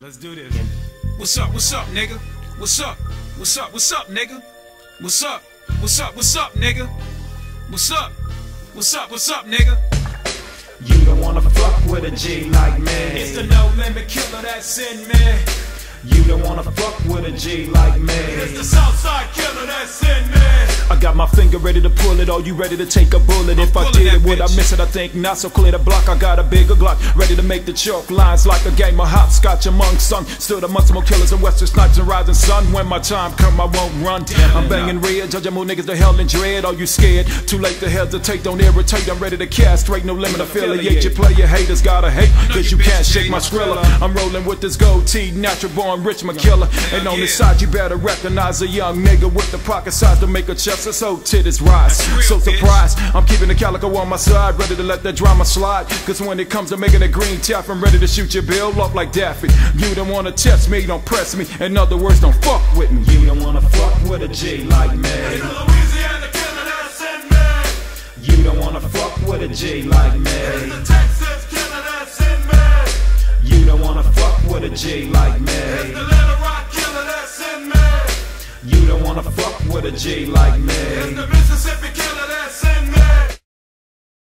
Let's do this. What's up? What's up, nigga? What's up? What's up? What's up, nigga? What's up? What's up? What's up, nigga? What's up? What's up? What's up, nigga? You don't wanna fuck with a G like me. It's the no limit killer that's in me. You don't wanna fuck with a G like me. It's the Southside killer that's in me. I got my finger ready to pull it. Are you ready to take a bullet? If I did it, would I miss it? I think not. So clear the block. I got a bigger Glock, ready to make the choke lines like a game of hopscotch among sun. Stood amongst more killers and Wesley Snipes and rising sun. When my time come, I won't run. I'm banging red, judging more niggas to hell and dread. Are you scared? Too late to hesitate. Don't irritate. I'm ready to castrate. No limit affiliate. You play your player haters gotta hate, cause you you can't shake my skrilla. I'm rolling with this gold tee, natural born rich my killer. And on the yeah. side, you better recognize a young nigga with the pocket size to make a chest so so titties rise. real, So bitch. surprised, I'm keeping the calico on my side, ready to let that drama slide. Cause when it comes to making a green tap, I'm ready to shoot your bill up like Daffy. You don't wanna test me, don't press me. In other words, don't fuck with me. You don't wanna fuck with a G like me. The Louisiana killer that's in me. You don't wanna fuck with a G like me. The Texas killer that's in me. You don't wanna fuck with a G like me. With a G like me. The Mississippi killer